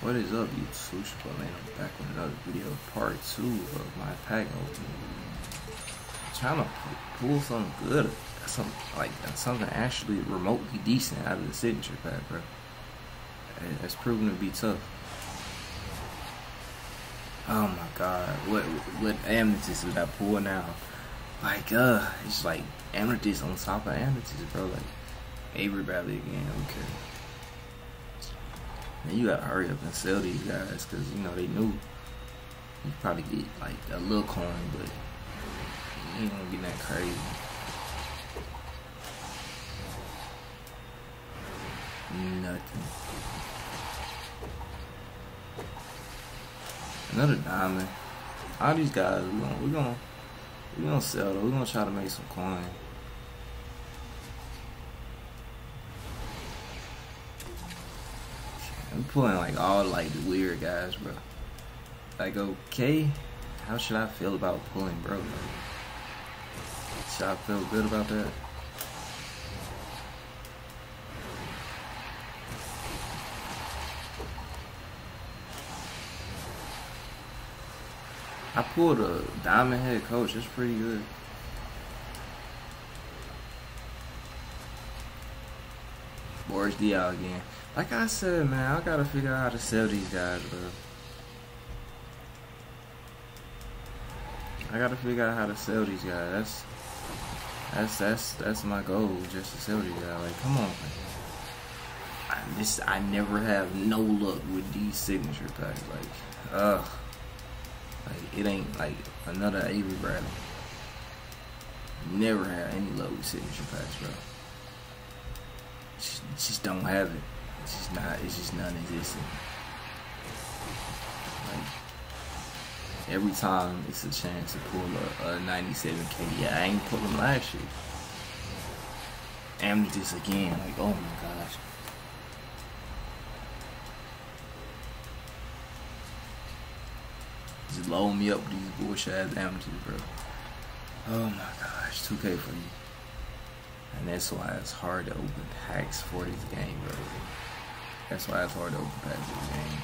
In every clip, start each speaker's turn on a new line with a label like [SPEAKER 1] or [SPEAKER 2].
[SPEAKER 1] What is up, you Solution Man? I'm back with another video, part two of my pack opening. trying to pull something good, something like something actually remotely decent out of the signature pack, bro. It's proven to be tough. Oh my god, what what amethyst did I pull now? Like uh, it's like amethyst on top of amethyst, bro. Like Avery Bradley again. Okay. And you gotta hurry up and sell these guys because you know they knew you probably get like a little coin, but you ain't gonna get that crazy. Nothing. Another diamond. All these guys, we're gonna we're gonna we're gonna sell though. We're gonna try to make some coin. I'm pulling like all like weird guys, bro. Like, okay, how should I feel about pulling, bro? Should I feel good about that? I pulled a diamond head coach. It's pretty good. Boris Diaw again. Like I said, man, I gotta figure out how to sell these guys, bro. I gotta figure out how to sell these guys. That's that's that's that's my goal, just to sell these guys. Like, come on, man. I, this I never have no luck with these signature packs. Like, ugh, like it ain't like another Avery Bradley. Never had any luck with signature packs, bro. Just, just don't have it. It's just not. It's just non-existent. Like every time it's a chance to pull a, a 97 KD. Yeah, I ain't them last year. Amethyst again. Like oh my gosh. Just load me up with these bullshit amethyst, bro. Oh my gosh, 2K for you. And that's why it's hard to open packs for this game, bro. That's why it's hard to open packs for this game.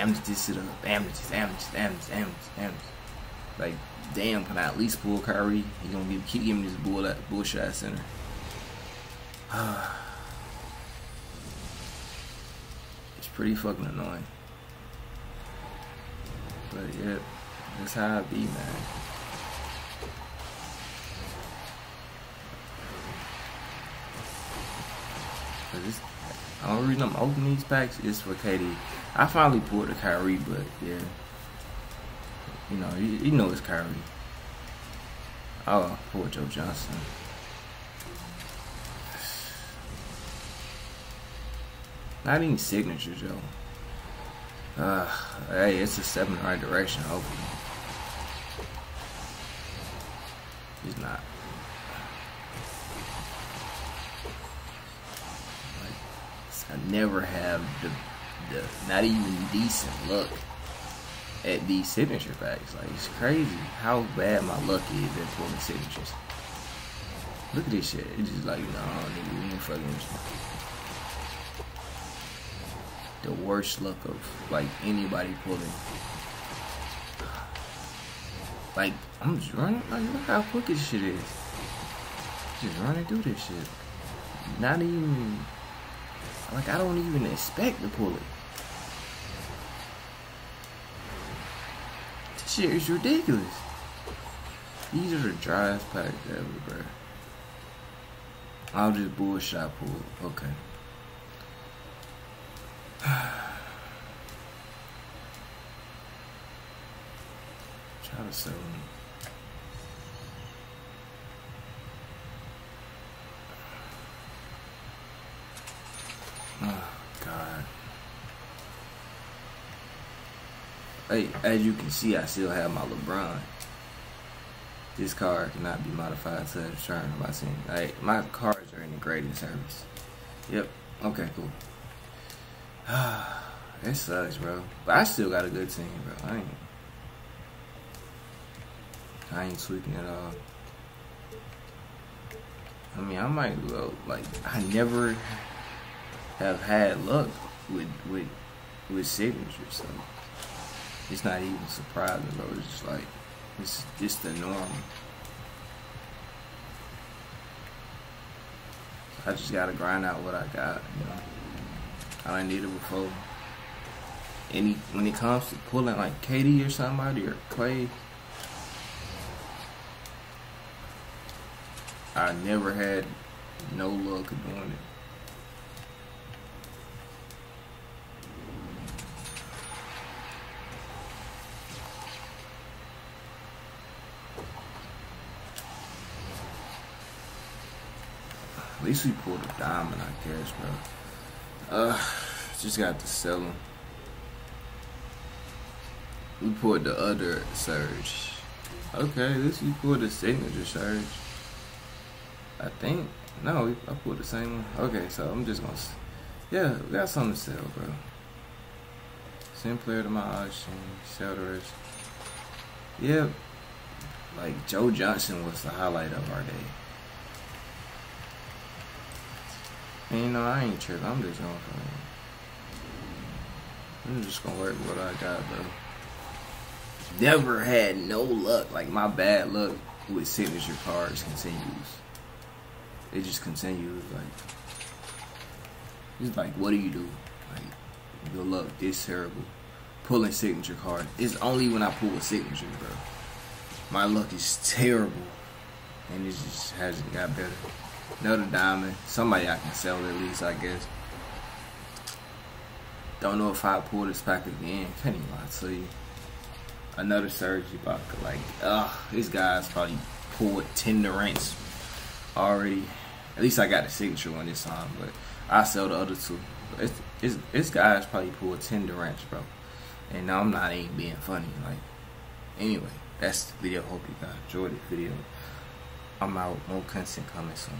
[SPEAKER 1] Amethyst it up. Amethyst, amethyst, amethyst, amethyst, amethyst. Like, damn, can I at least pull Kyrie? He gonna be, keep giving me this bull, bullshit at center. it's pretty fucking annoying. But yeah, that's how I be, man. Cause it's, the only reason I'm opening these packs is for KD. I finally pulled a Kyrie, but yeah, you know, you, you know it's Kyrie. Oh, poor Joe Johnson. Not even signature, Joe. Uh, hey, it's a step in the right direction, hopefully. He's not. I never have the, the not even decent look at these signature packs. Like it's crazy how bad my luck is at pulling signatures. Look at this shit. It's just like, no, nigga, we ain't fucking the worst luck of like anybody pulling. Like I'm just running. Like look how quick this shit is. Just running through this shit. Not even like I don't even expect to pull it. This shit is ridiculous. These are the driest packs ever, bro. I'll just bullshit pull. Okay. Try to sell them. Oh, God. Hey, as you can see, I still have my LeBron. This car cannot be modified to the turn. I'm saying, hey, my cars are in the grading service. Yep. Okay, cool. it sucks, bro. But I still got a good team, bro. I ain't. I ain't tweaking at all. I mean, I might go like I never have had luck with with with signatures. So it's not even surprising, bro. It's just like it's just the norm. I just gotta grind out what I got, you know. I didn't need it before. Any when it comes to pulling like KD or somebody or Klay, I never had no luck doing it. At least we pulled a diamond, I guess, bro. Uh, just got to sell them. We pulled the other Serge. Okay, this we pulled the signature Serge. I think. No, I pulled the same one. Okay, so I'm just gonna. Yeah, we got something to sell, bro. Send player to my auction. Sell the rest. Yeah, like Joe Johnson was the highlight of our day. And you know, I ain't tripping. I'm just gonna. I'm just gonna work what I got, bro. Never had no luck. Like my bad luck with signature cards continues. It just continues. Like it's like, what do you do? Like your luck this terrible. Pulling signature card. It's only when I pull a signature, bro. My luck is terrible, and it just hasn't got better. Another diamond. Somebody I can sell at least, I guess. Don't know if I pull this pack again. Can't even lie to you. Another Serge about like, ugh, these guys probably pulled 10 Durants already. At least I got the signature one this time, but I sell the other two. It's, it's, this guy's probably pulled 10 Durants, bro. And now I'm not even being funny. Like, anyway, that's the video. Hope you guys enjoyed the video. I'm out. More content coming soon.